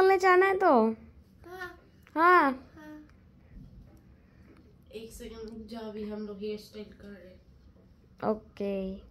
पकड़ने जाना है तो हाँ, हाँ।, एक सेकंड रुक जा अभी हम लोग हेयर स्टाइल कर रहे ओके okay.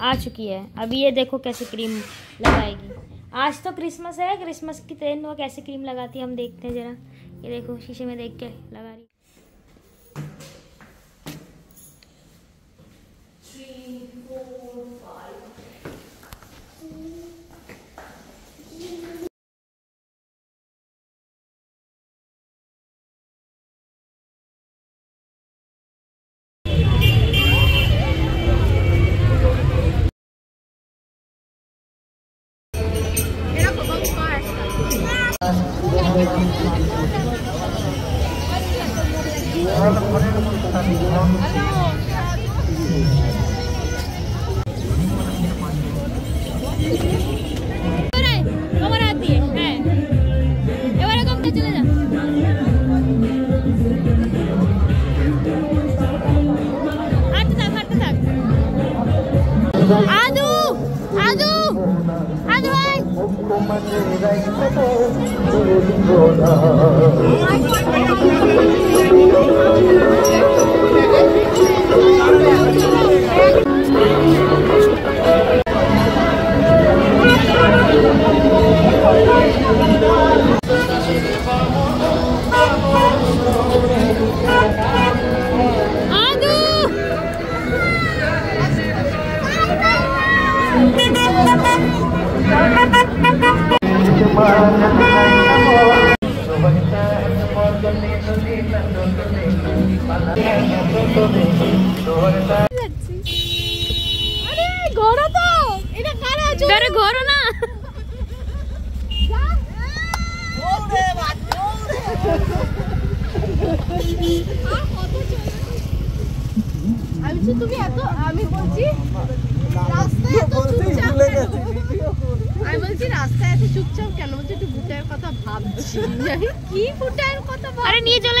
आ चुकी है। अभी ये देखो कैसे क्रीम लगाएगी। आज तो क्रिसमस है। क्रिसमस की तेन वो कैसे क्रीम लगाती है, हम देखते हैं जरा। ये देखो, शीशे में देख के लगा llorar. আরে ঘোরো না। আমি বলছি রাস্তায় এত চুপচাপ কেন? বলছি একটু ভুটায়ের কথা ভাবছি। কি ভুটায়ের কথা নিয়ে চলে।